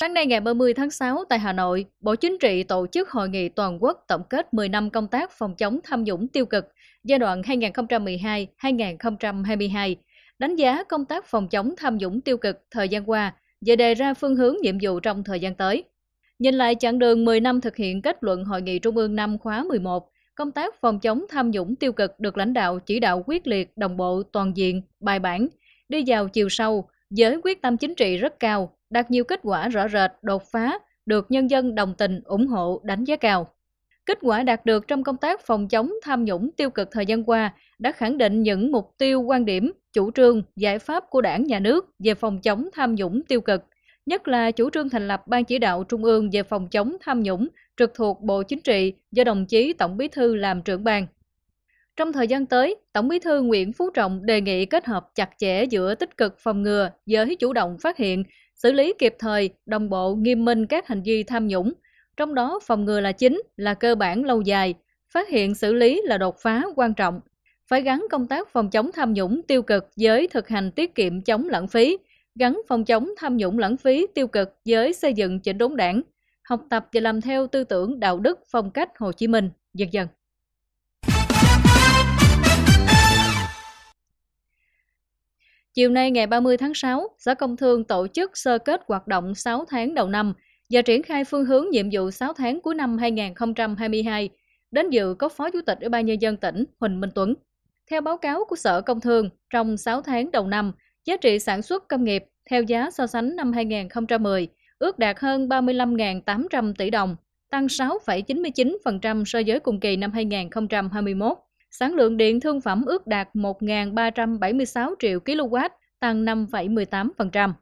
Sáng nay ngày 30 tháng 6 tại Hà Nội, Bộ Chính trị tổ chức hội nghị toàn quốc tổng kết 10 năm công tác phòng chống tham nhũng tiêu cực giai đoạn 2012-2022, đánh giá công tác phòng chống tham nhũng tiêu cực thời gian qua và đề ra phương hướng nhiệm vụ trong thời gian tới. Nhìn lại chặng đường 10 năm thực hiện kết luận Hội nghị Trung ương năm khóa 11, công tác phòng chống tham nhũng tiêu cực được lãnh đạo chỉ đạo quyết liệt, đồng bộ, toàn diện, bài bản, đi vào chiều sâu, với quyết tâm chính trị rất cao, đạt nhiều kết quả rõ rệt, đột phá, được nhân dân đồng tình, ủng hộ, đánh giá cao. Kết quả đạt được trong công tác phòng chống tham nhũng tiêu cực thời gian qua đã khẳng định những mục tiêu, quan điểm, chủ trương, giải pháp của đảng, nhà nước về phòng chống tham nhũng tiêu cực, nhất là chủ trương thành lập Ban chỉ đạo Trung ương về phòng chống tham nhũng trực thuộc Bộ Chính trị do đồng chí Tổng Bí thư làm trưởng ban. Trong thời gian tới, Tổng Bí thư Nguyễn Phú Trọng đề nghị kết hợp chặt chẽ giữa tích cực phòng ngừa với chủ động phát hiện, xử lý kịp thời, đồng bộ, nghiêm minh các hành vi tham nhũng. Trong đó phòng ngừa là chính, là cơ bản lâu dài, phát hiện xử lý là đột phá quan trọng. Phải gắn công tác phòng chống tham nhũng tiêu cực với thực hành tiết kiệm chống lãng phí, gắn phòng chống tham nhũng lãng phí tiêu cực với xây dựng chỉnh đốn đảng, học tập và làm theo tư tưởng đạo đức phong cách Hồ Chí Minh, dần dần. Chiều nay ngày 30 tháng 6, Sở Công Thương tổ chức sơ kết hoạt động 6 tháng đầu năm và triển khai phương hướng nhiệm vụ 6 tháng cuối năm 2022. Đến dự có Phó Chủ tịch Ủy ban Nhân dân tỉnh Huỳnh Minh Tuấn. Theo báo cáo của Sở Công Thương, trong 6 tháng đầu năm, giá trị sản xuất công nghiệp theo giá so sánh năm 2010 ước đạt hơn 35.800 tỷ đồng, tăng 6,99% so với cùng kỳ năm 2021. Sản lượng điện thương phẩm ước đạt 1.376 triệu kW, tăng 5,18%.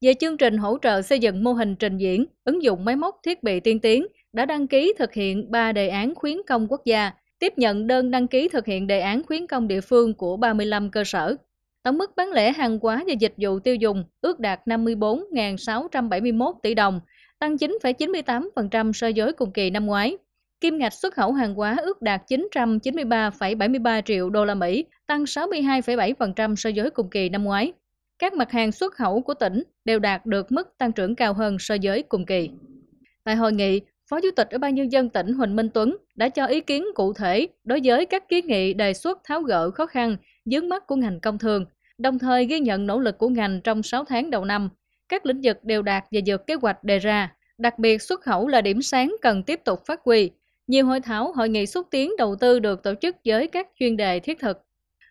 Về chương trình hỗ trợ xây dựng mô hình trình diễn, ứng dụng máy móc thiết bị tiên tiến, đã đăng ký thực hiện 3 đề án khuyến công quốc gia, tiếp nhận đơn đăng ký thực hiện đề án khuyến công địa phương của 35 cơ sở. Tổng mức bán lẻ hàng hóa và dịch vụ tiêu dùng ước đạt 54.671 tỷ đồng, tăng 9,98% so với cùng kỳ năm ngoái. Kim ngạch xuất khẩu hàng hóa ước đạt 993,73 triệu đô la Mỹ, tăng 62,7% so với cùng kỳ năm ngoái. Các mặt hàng xuất khẩu của tỉnh đều đạt được mức tăng trưởng cao hơn so với cùng kỳ. Tại hội nghị, Phó Chủ tịch Ủy ban nhân dân tỉnh Huỳnh Minh Tuấn đã cho ý kiến cụ thể đối với các kiến nghị đề xuất tháo gỡ khó khăn, vướng mắt của ngành công thương, đồng thời ghi nhận nỗ lực của ngành trong 6 tháng đầu năm. Các lĩnh vực đều đạt và vượt kế hoạch đề ra, đặc biệt xuất khẩu là điểm sáng cần tiếp tục phát huy, nhiều hội thảo, hội nghị xúc tiến đầu tư được tổ chức với các chuyên đề thiết thực.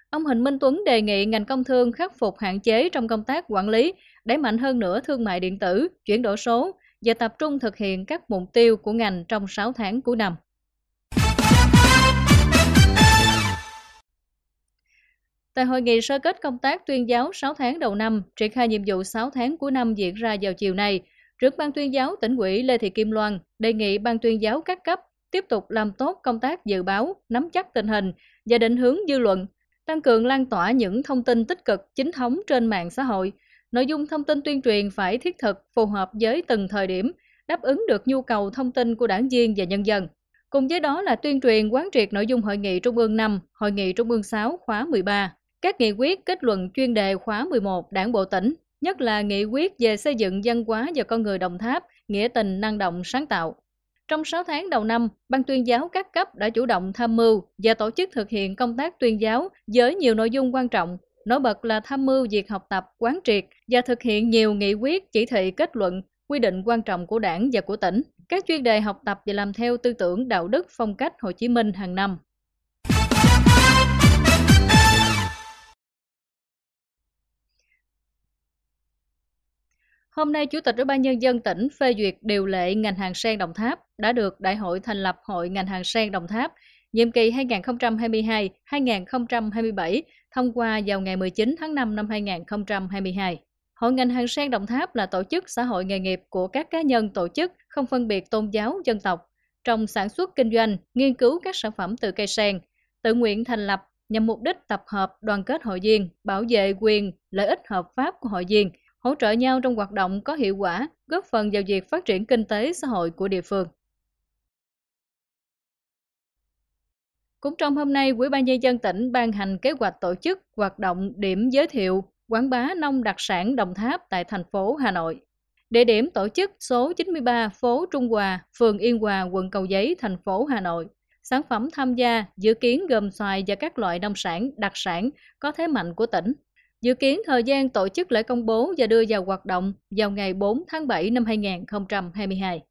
Ông Huỳnh Minh Tuấn đề nghị ngành công thương khắc phục hạn chế trong công tác quản lý, đẩy mạnh hơn nữa thương mại điện tử, chuyển đổi số và tập trung thực hiện các mục tiêu của ngành trong 6 tháng cuối năm. Tại hội nghị sơ kết công tác tuyên giáo 6 tháng đầu năm, triển khai nhiệm vụ 6 tháng cuối năm diễn ra vào chiều nay, trưởng ban tuyên giáo tỉnh ủy Lê Thị Kim Loan đề nghị ban tuyên giáo các cấp tiếp tục làm tốt công tác dự báo, nắm chắc tình hình và định hướng dư luận, tăng cường lan tỏa những thông tin tích cực chính thống trên mạng xã hội. Nội dung thông tin tuyên truyền phải thiết thực, phù hợp với từng thời điểm, đáp ứng được nhu cầu thông tin của đảng viên và nhân dân. Cùng với đó là tuyên truyền quán triệt nội dung Hội nghị Trung ương 5, Hội nghị Trung ương 6 khóa 13, các nghị quyết kết luận chuyên đề khóa 11 Đảng Bộ tỉnh, nhất là nghị quyết về xây dựng dân hóa và con người đồng tháp, nghĩa tình năng động sáng tạo. Trong 6 tháng đầu năm, Ban tuyên giáo các cấp đã chủ động tham mưu và tổ chức thực hiện công tác tuyên giáo với nhiều nội dung quan trọng, nổi bật là tham mưu việc học tập, quán triệt và thực hiện nhiều nghị quyết, chỉ thị kết luận, quy định quan trọng của đảng và của tỉnh, các chuyên đề học tập và làm theo tư tưởng đạo đức phong cách Hồ Chí Minh hàng năm. Hôm nay, Chủ tịch Ủy ban Nhân dân tỉnh phê duyệt điều lệ ngành hàng sen Đồng Tháp đã được Đại hội thành lập Hội ngành hàng sen Đồng Tháp nhiệm kỳ 2022-2027 thông qua vào ngày 19 tháng 5 năm 2022. Hội ngành hàng sen Đồng Tháp là tổ chức xã hội nghề nghiệp của các cá nhân tổ chức không phân biệt tôn giáo, dân tộc trong sản xuất kinh doanh, nghiên cứu các sản phẩm từ cây sen, tự nguyện thành lập nhằm mục đích tập hợp đoàn kết hội viên, bảo vệ quyền, lợi ích hợp pháp của hội viên – hỗ trợ nhau trong hoạt động có hiệu quả, góp phần vào việc phát triển kinh tế xã hội của địa phương. Cũng trong hôm nay, Ủy ban nhân dân tỉnh ban hành kế hoạch tổ chức hoạt động điểm giới thiệu quảng bá nông đặc sản Đồng Tháp tại thành phố Hà Nội. Địa điểm tổ chức số 93 phố Trung Hòa, phường Yên Hòa, quận Cầu Giấy, thành phố Hà Nội. Sản phẩm tham gia dự kiến gồm xoài và các loại nông sản, đặc sản có thế mạnh của tỉnh. Dự kiến thời gian tổ chức lễ công bố và đưa vào hoạt động vào ngày 4 tháng 7 năm 2022.